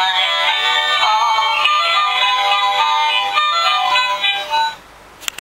time.